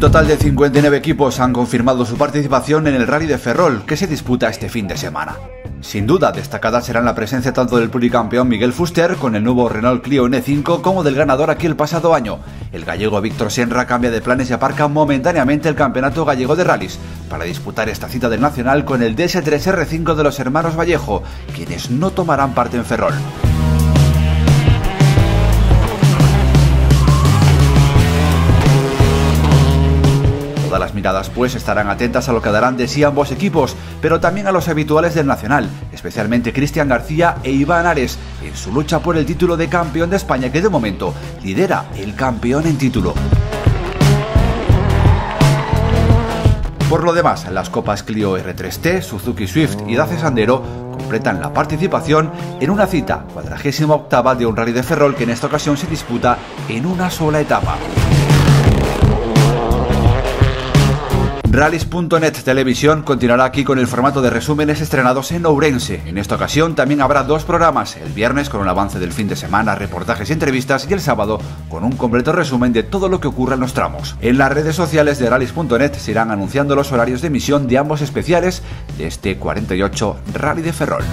total de 59 equipos han confirmado su participación en el Rally de Ferrol, que se disputa este fin de semana. Sin duda, destacada será la presencia tanto del pluricampeón Miguel Fuster con el nuevo Renault Clio N5 como del ganador aquí el pasado año. El gallego Víctor Senra cambia de planes y aparca momentáneamente el Campeonato Gallego de Rallys para disputar esta cita del Nacional con el DS3R5 de los hermanos Vallejo, quienes no tomarán parte en Ferrol. Las miradas pues estarán atentas a lo que darán de sí ambos equipos, pero también a los habituales del Nacional, especialmente Cristian García e Iván Ares, en su lucha por el título de campeón de España que de momento lidera el campeón en título. Por lo demás, las copas Clio R3T, Suzuki Swift y Dace Sandero completan la participación en una cita cuadragésima octava de un rally de Ferrol que en esta ocasión se disputa en una sola etapa. Rallys.net Televisión continuará aquí con el formato de resúmenes estrenados en Ourense. En esta ocasión también habrá dos programas, el viernes con un avance del fin de semana, reportajes y entrevistas y el sábado con un completo resumen de todo lo que ocurre en los tramos. En las redes sociales de Rallys.net se irán anunciando los horarios de emisión de ambos especiales de este 48 Rally de Ferrol.